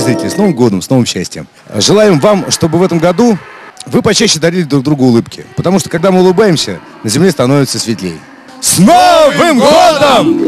телезрители, с Новым годом, с новым счастьем. Желаем вам, чтобы в этом году вы почаще дарили друг другу улыбки. Потому что, когда мы улыбаемся, на земле становится светлее. С Новым годом!